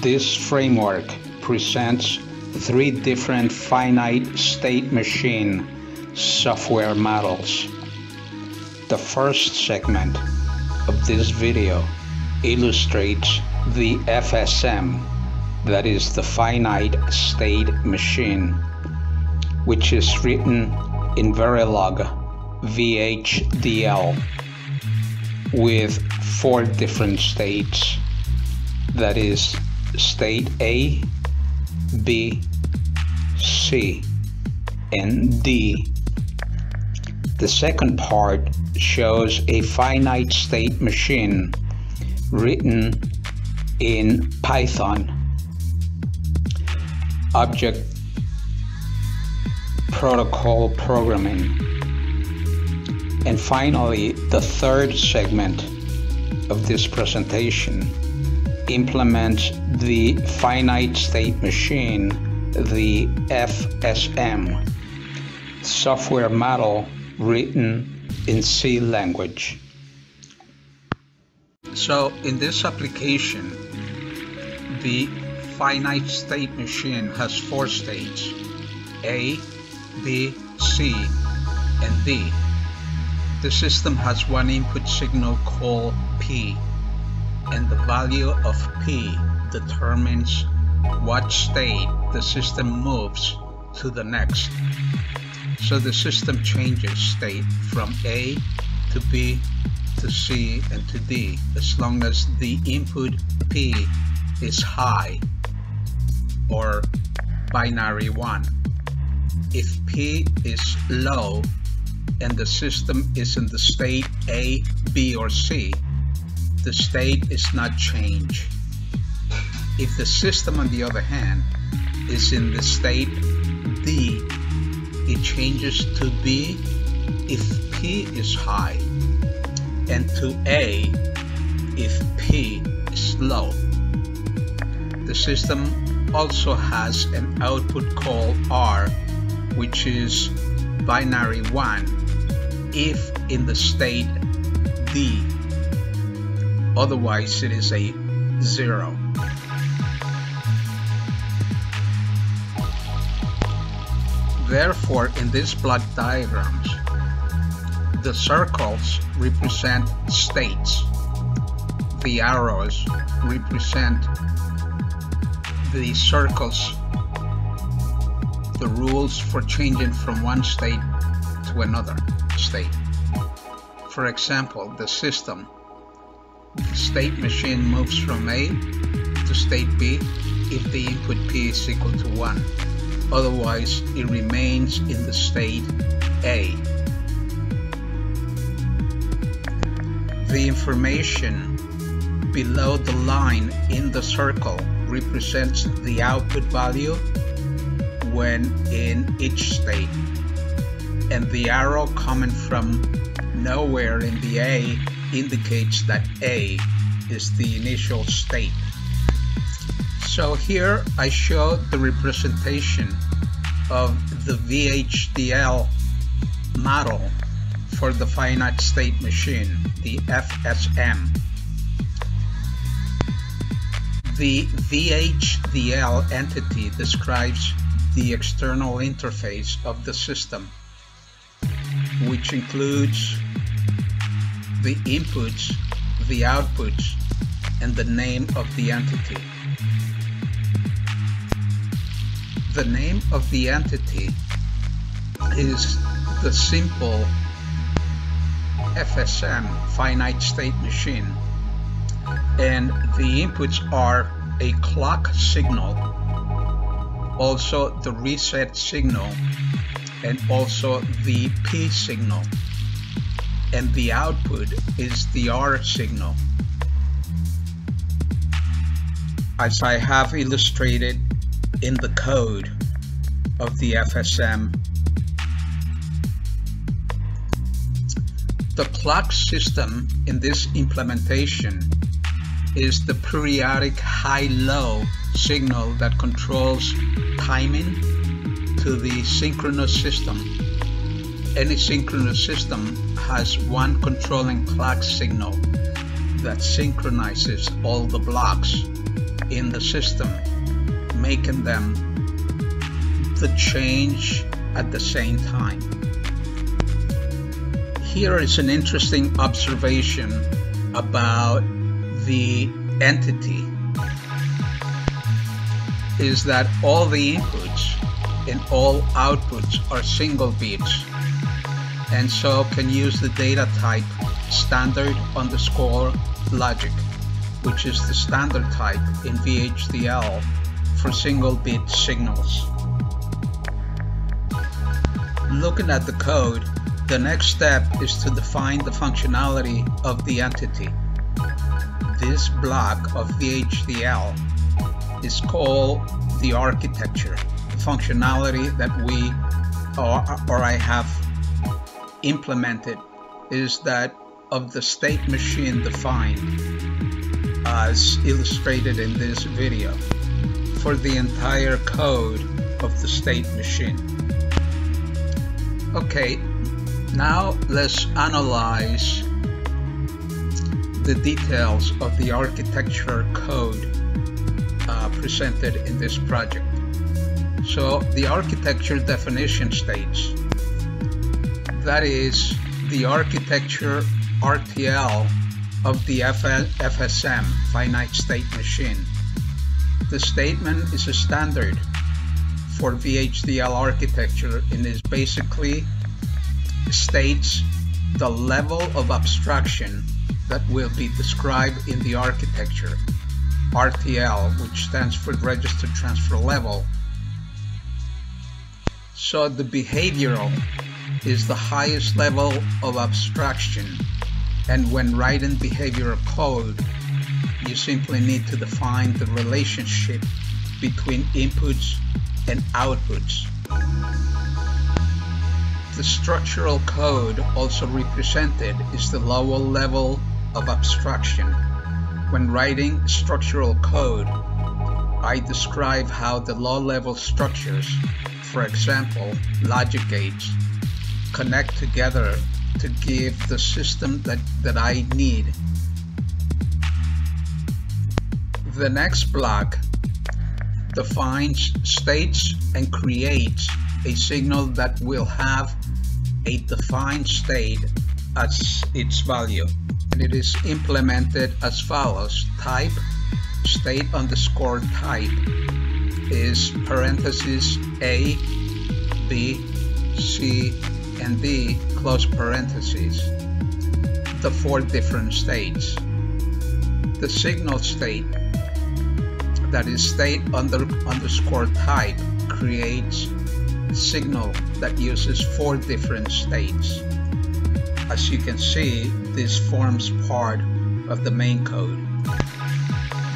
This framework presents three different finite state machine software models. The first segment of this video illustrates the FSM, that is the finite state machine, which is written in Verilog VHDL with four different states that is state A, B, C, and D. The second part shows a finite state machine written in Python. Object protocol programming. And finally, the third segment of this presentation implements the finite state machine, the FSM, software model written in C language. So in this application, the finite state machine has four states, A, B, C, and D. The system has one input signal called P and the value of P determines what state the system moves to the next. So the system changes state from A to B to C and to D as long as the input P is high or binary 1. If P is low and the system is in the state A, B, or C, the state is not changed. If the system, on the other hand, is in the state D, it changes to B if P is high, and to A if P is low. The system also has an output called R, which is binary 1 if in the state D otherwise it is a zero. Therefore, in these block diagrams, the circles represent states, the arrows represent the circles, the rules for changing from one state to another state. For example, the system state machine moves from A to state B if the input P is equal to 1. Otherwise, it remains in the state A. The information below the line in the circle represents the output value when in each state. And the arrow coming from nowhere in the A indicates that A is the initial state. So here I show the representation of the VHDL model for the finite state machine, the FSM. The VHDL entity describes the external interface of the system, which includes the inputs, the outputs, and the name of the entity. The name of the entity is the simple FSM finite state machine and the inputs are a clock signal also the reset signal and also the P signal and the output is the R signal. As I have illustrated in the code of the FSM. The clock system in this implementation is the periodic high-low signal that controls timing to the synchronous system. Any synchronous system has one controlling clock signal that synchronizes all the blocks in the system, making them the change at the same time. Here is an interesting observation about the entity is that all the inputs and all outputs are single bits and so can use the data type standard underscore logic which is the standard type in VHDL for single bit signals. Looking at the code, the next step is to define the functionality of the entity. This block of VHDL is called the architecture, the functionality that we or, or I have implemented is that of the state machine defined as illustrated in this video for the entire code of the state machine. Okay, now let's analyze the details of the architecture code uh, presented in this project. So the architecture definition states that is the architecture RTL of the FSM finite state machine. The statement is a standard for VHDL architecture and is basically states the level of abstraction that will be described in the architecture, RTL, which stands for Register Transfer Level. So the behavioral is the highest level of abstraction and when writing behavioral code you simply need to define the relationship between inputs and outputs. The structural code also represented is the lower level of abstraction. When writing structural code, I describe how the low-level structures, for example, logic gates, connect together to give the system that, that I need. The next block defines states and creates a signal that will have a defined state as its value. And it is implemented as follows. Type state underscore type is parentheses A, B, C, and D close parentheses. The four different states. The signal state that is state under underscore type creates signal that uses four different states. As you can see, this forms part of the main code.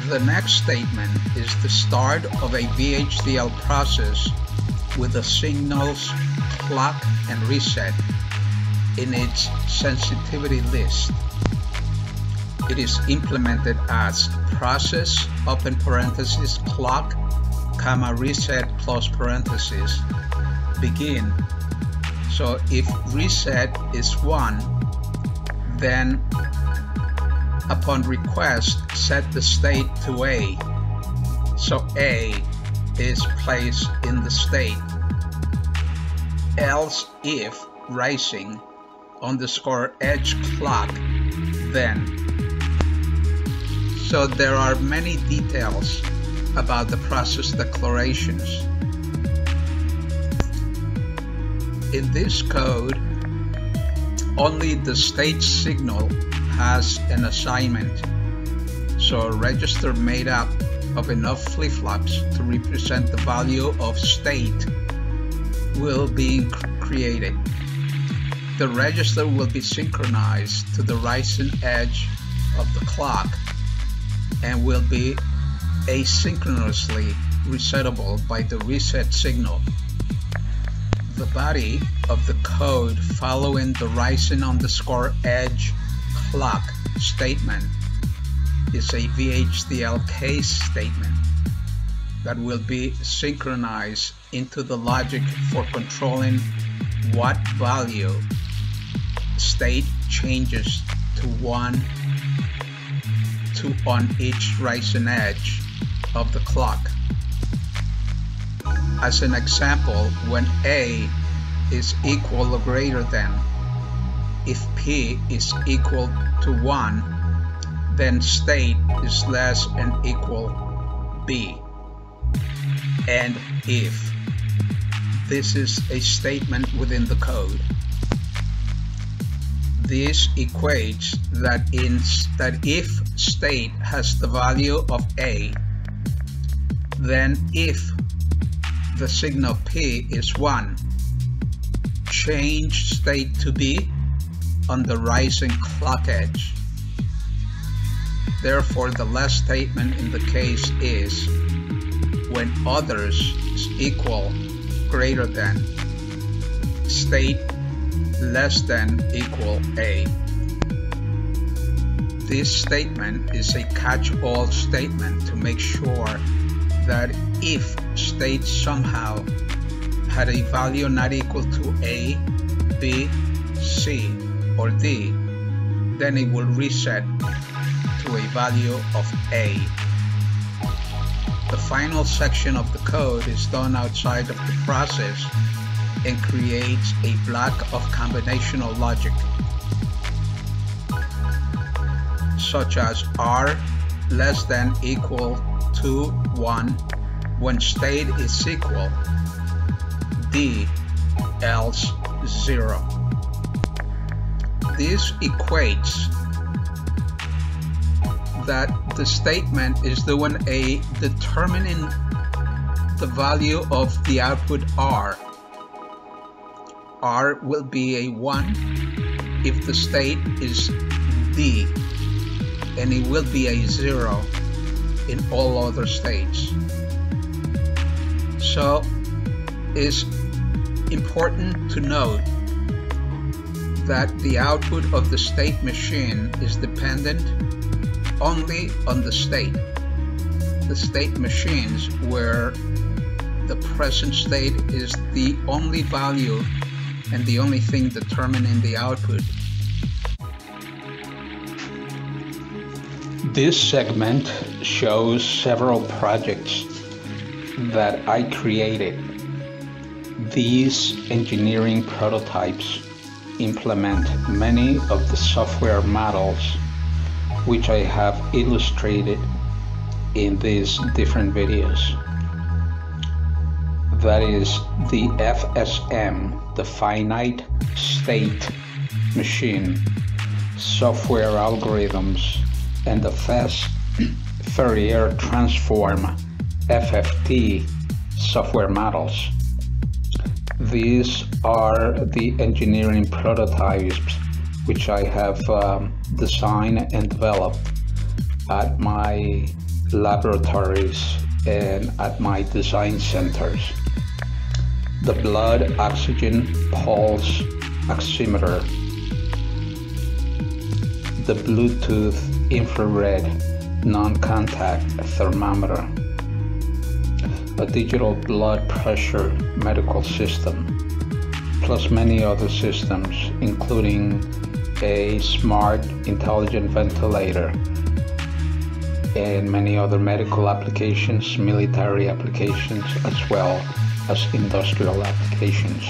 The next statement is the start of a VHDL process with the signals clock and reset in its sensitivity list. It is implemented as process open parenthesis clock comma reset close parenthesis begin. So if reset is 1 then upon request set the state to A. So A is placed in the state else if rising underscore edge clock then so there are many details about the process declarations. In this code, only the state signal has an assignment. So register made up of enough flip-flops to represent the value of state will be created. The register will be synchronized to the rising edge of the clock and will be asynchronously resettable by the reset signal. The body of the code following the rising underscore edge clock statement is a VHDL case statement that will be synchronized into the logic for controlling what value state changes to one to on each rising edge of the clock. As an example, when A is equal or greater than, if P is equal to 1, then state is less than equal B. And if this is a statement within the code. This equates that in that if state has the value of A, then if the signal P is 1, change state to B on the rising clock edge. Therefore, the last statement in the case is when others is equal greater than state less than equal A. This statement is a catch-all statement to make sure that if state somehow had a value not equal to A, B, C, or D, then it will reset to a value of A. The final section of the code is done outside of the process and creates a block of combinational logic, such as R less than equal to 1 when state is equal, D else 0. This equates that the statement is doing a determining the value of the output R. R will be a 1 if the state is D and it will be a 0 in all other states. So it's important to note that the output of the state machine is dependent only on the state. The state machines where the present state is the only value and the only thing determining the output. This segment shows several projects that I created. These engineering prototypes implement many of the software models which I have illustrated in these different videos. That is the FSM, the finite state machine, software algorithms, and the fast Fourier transform FFT software models. These are the engineering prototypes which I have um, designed and developed at my laboratories and at my design centers. The blood oxygen pulse oximeter, the Bluetooth infrared non-contact thermometer, a digital blood pressure medical system, plus many other systems including a smart intelligent ventilator and many other medical applications, military applications, as well as industrial applications.